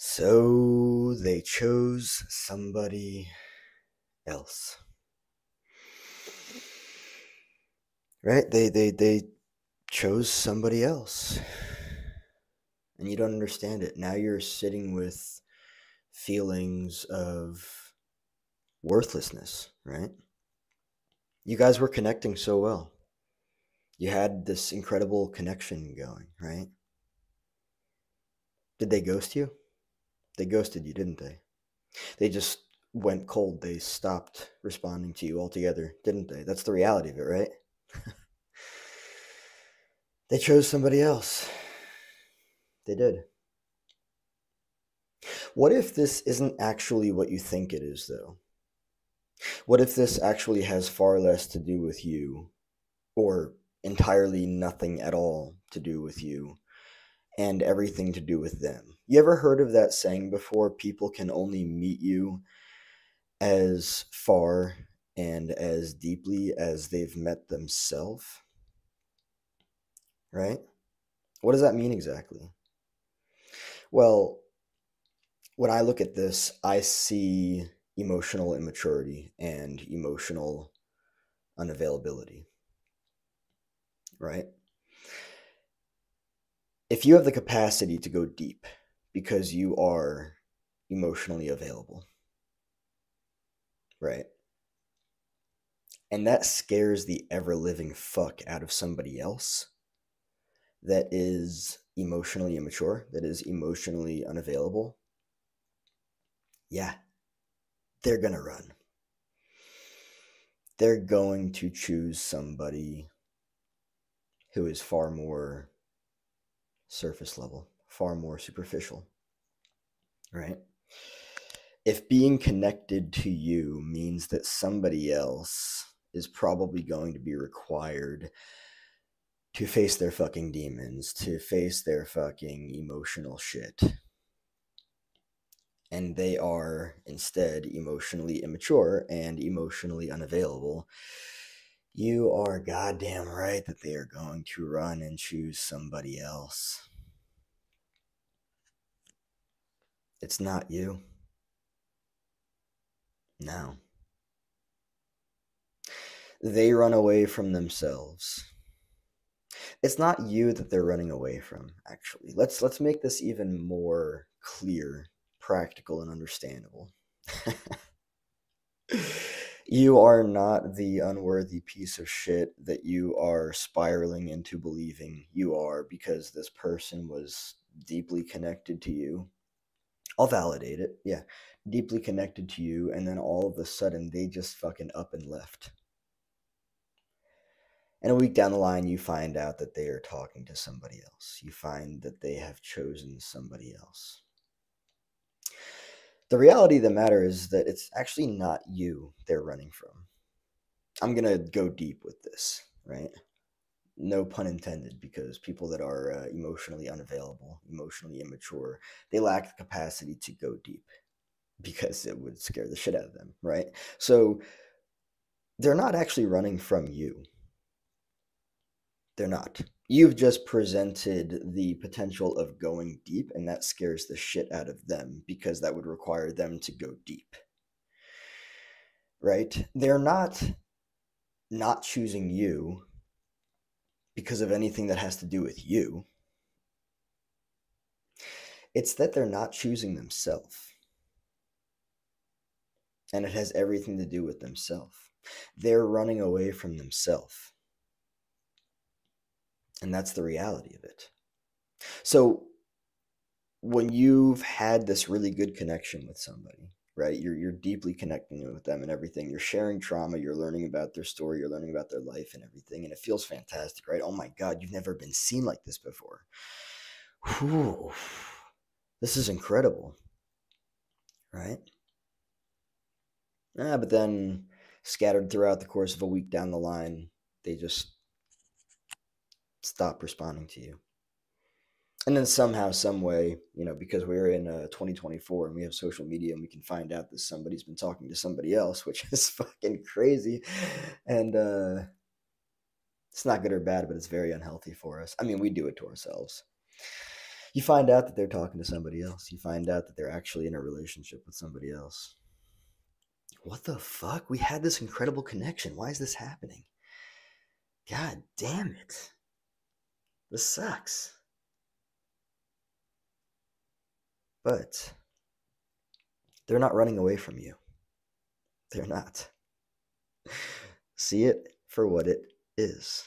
So they chose somebody else. Right? They they they chose somebody else. And you don't understand it. Now you're sitting with feelings of worthlessness, right? You guys were connecting so well. You had this incredible connection going, right? Did they ghost you? They ghosted you, didn't they? They just went cold. They stopped responding to you altogether, didn't they? That's the reality of it, right? they chose somebody else. They did. What if this isn't actually what you think it is, though? What if this actually has far less to do with you, or entirely nothing at all to do with you, and everything to do with them? You ever heard of that saying before? People can only meet you as far and as deeply as they've met themselves. Right? What does that mean exactly? Well, when I look at this, I see emotional immaturity and emotional unavailability. Right? If you have the capacity to go deep because you are emotionally available, right? And that scares the ever living fuck out of somebody else that is emotionally immature, that is emotionally unavailable. Yeah, they're going to run. They're going to choose somebody who is far more surface level, far more superficial, right? If being connected to you means that somebody else is probably going to be required to face their fucking demons, to face their fucking emotional shit. And they are instead emotionally immature and emotionally unavailable. You are goddamn right that they are going to run and choose somebody else. It's not you. No. They run away from themselves. It's not you that they're running away from, actually. Let's let's make this even more clear, practical, and understandable. you are not the unworthy piece of shit that you are spiraling into believing you are because this person was deeply connected to you. I'll validate it. Yeah deeply connected to you, and then all of a sudden they just fucking up and left. And a week down the line, you find out that they are talking to somebody else. You find that they have chosen somebody else. The reality of the matter is that it's actually not you they're running from. I'm going to go deep with this, right? No pun intended, because people that are uh, emotionally unavailable, emotionally immature, they lack the capacity to go deep because it would scare the shit out of them, right? So they're not actually running from you. They're not. You've just presented the potential of going deep, and that scares the shit out of them because that would require them to go deep. Right? They're not not choosing you because of anything that has to do with you. It's that they're not choosing themselves and it has everything to do with themselves. They're running away from themselves. And that's the reality of it. So when you've had this really good connection with somebody, right? You're you're deeply connecting with them and everything. You're sharing trauma, you're learning about their story, you're learning about their life and everything, and it feels fantastic, right? Oh my god, you've never been seen like this before. Whew. This is incredible. Right? Ah, but then scattered throughout the course of a week down the line, they just stop responding to you. And then somehow, some way, you know, because we're in uh, 2024 and we have social media and we can find out that somebody's been talking to somebody else, which is fucking crazy. And uh, it's not good or bad, but it's very unhealthy for us. I mean, we do it to ourselves You find out that they're talking to somebody else. You find out that they're actually in a relationship with somebody else. What the fuck? We had this incredible connection. Why is this happening? God damn it. This sucks. But they're not running away from you. They're not. See it for what it is.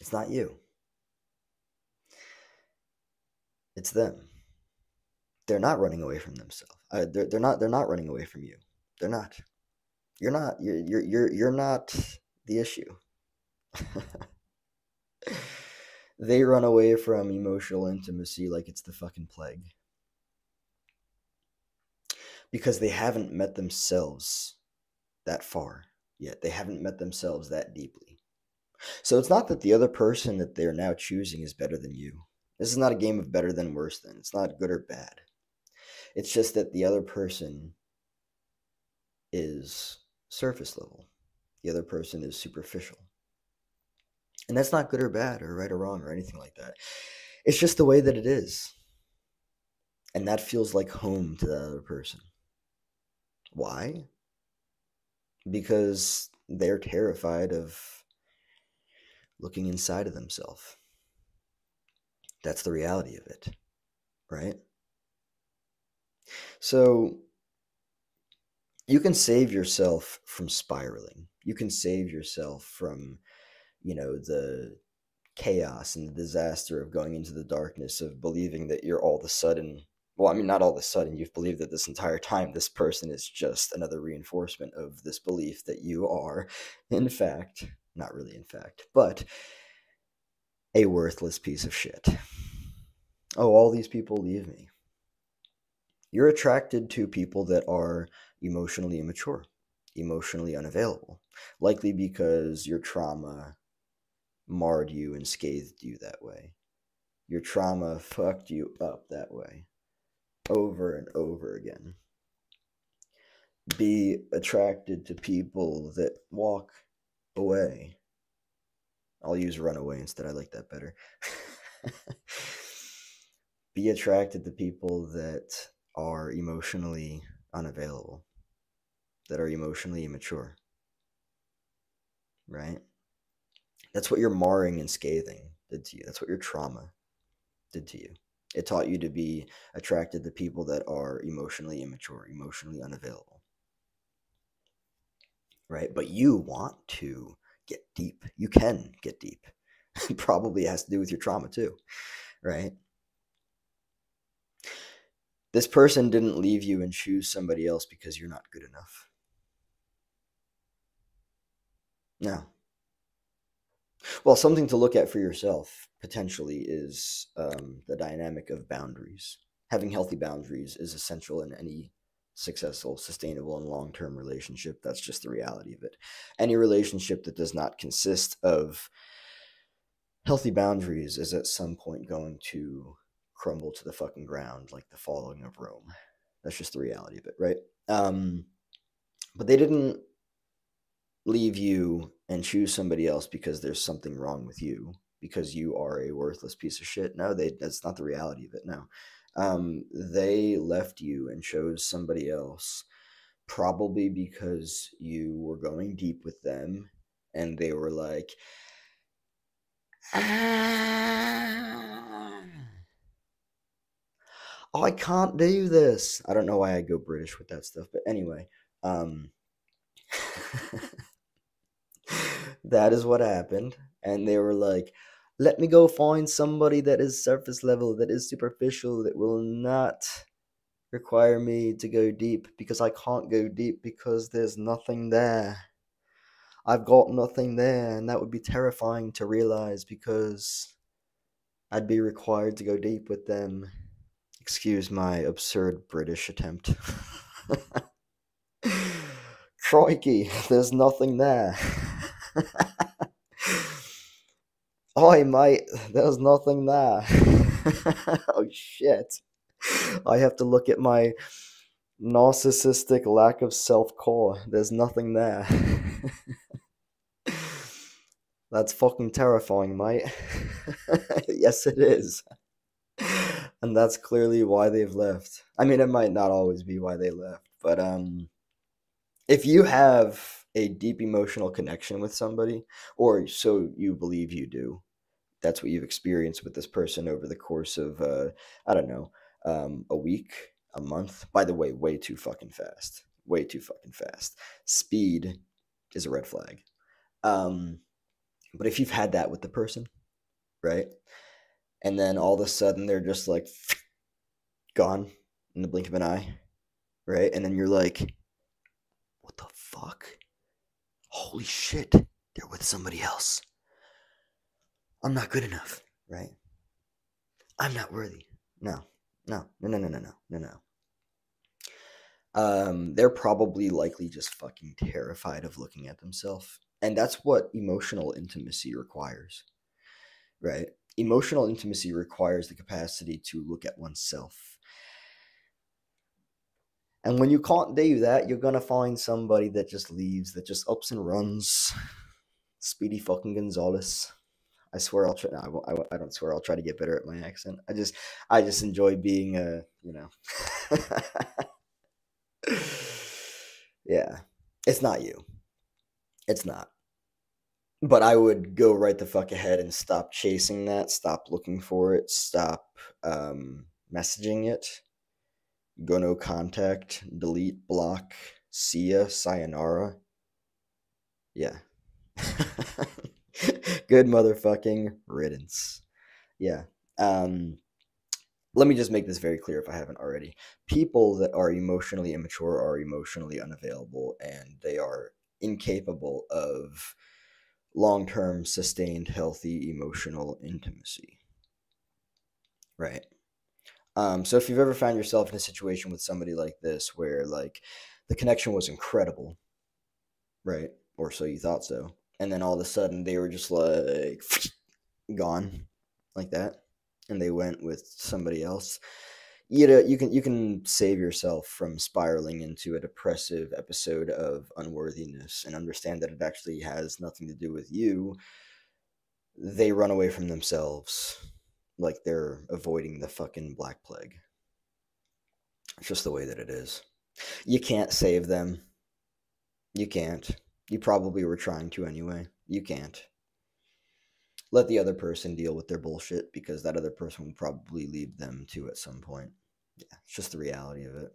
It's not you. It's them. They're not running away from themselves. Uh, they're, they're not. They're not running away from you. They're not. You're not. You're you're you're you're not the issue. they run away from emotional intimacy like it's the fucking plague because they haven't met themselves that far yet. They haven't met themselves that deeply. So it's not that the other person that they're now choosing is better than you. This is not a game of better than worse than. It's not good or bad. It's just that the other person is surface level. The other person is superficial. And that's not good or bad or right or wrong or anything like that. It's just the way that it is. And that feels like home to the other person. Why? Because they're terrified of looking inside of themselves. That's the reality of it, right? So you can save yourself from spiraling. You can save yourself from, you know, the chaos and the disaster of going into the darkness of believing that you're all of a sudden well, I mean, not all of a sudden you've believed that this entire time this person is just another reinforcement of this belief that you are, in fact, not really in fact, but a worthless piece of shit. Oh, all these people leave me. You're attracted to people that are emotionally immature, emotionally unavailable, likely because your trauma marred you and scathed you that way. Your trauma fucked you up that way over and over again. Be attracted to people that walk away. I'll use runaway instead. I like that better. Be attracted to people that are emotionally unavailable, that are emotionally immature. Right? That's what your marring and scathing did to you. That's what your trauma did to you. It taught you to be attracted to people that are emotionally immature, emotionally unavailable. Right? But you want to get deep. You can get deep. It Probably has to do with your trauma too. Right? This person didn't leave you and choose somebody else because you're not good enough. No. Well, something to look at for yourself potentially is um, the dynamic of boundaries. Having healthy boundaries is essential in any successful, sustainable, and long term relationship. That's just the reality of it. Any relationship that does not consist of healthy boundaries is at some point going to crumble to the fucking ground like the falling of Rome. That's just the reality of it, right? Um, but they didn't leave you and choose somebody else because there's something wrong with you because you are a worthless piece of shit. No, they that's not the reality of it. No. Um, they left you and chose somebody else probably because you were going deep with them and they were like ah, I can't do this. I don't know why I go British with that stuff, but anyway, um that is what happened. And they were like, let me go find somebody that is surface level, that is superficial, that will not require me to go deep because I can't go deep because there's nothing there. I've got nothing there, and that would be terrifying to realize because I'd be required to go deep with them. Excuse my absurd British attempt. Crikey, there's nothing there. Oi, mate, there's nothing there. oh, shit. I have to look at my narcissistic lack of self core. There's nothing there. That's fucking terrifying, mate. yes, it is. and that's clearly why they've left. I mean, it might not always be why they left, but um, if you have a deep emotional connection with somebody, or so you believe you do, that's what you've experienced with this person over the course of uh, I don't know, um, a week, a month. By the way, way too fucking fast. Way too fucking fast. Speed is a red flag. Um, but if you've had that with the person, right? And then all of a sudden they're just like gone in the blink of an eye, right? And then you're like, fuck? Holy shit, they're with somebody else. I'm not good enough, right? I'm not worthy. No, no, no, no, no, no, no, no, no. Um, they're probably likely just fucking terrified of looking at themselves. And that's what emotional intimacy requires, right? Emotional intimacy requires the capacity to look at oneself. And when you can't do that, you're gonna find somebody that just leaves, that just ups and runs. Speedy fucking Gonzalez. I swear I'll try. No, I, won't, I, won't, I don't swear I'll try to get better at my accent. I just, I just enjoy being a, you know. yeah, it's not you. It's not. But I would go right the fuck ahead and stop chasing that. Stop looking for it. Stop um, messaging it. Go no contact. Delete. Block. See ya. Sayonara. Yeah. Good motherfucking riddance. Yeah. Um, let me just make this very clear if I haven't already. People that are emotionally immature are emotionally unavailable and they are incapable of long term, sustained, healthy emotional intimacy. Right. Um, so if you've ever found yourself in a situation with somebody like this where like the connection was incredible, right? Or so you thought so. And then all of a sudden they were just like gone like that and they went with somebody else you know you can you can save yourself from spiraling into a depressive episode of unworthiness and understand that it actually has nothing to do with you they run away from themselves like they're avoiding the fucking black plague. It's just the way that it is. You can't save them. You can't. You probably were trying to anyway. You can't. Let the other person deal with their bullshit because that other person will probably leave them too at some point. Yeah, it's just the reality of it.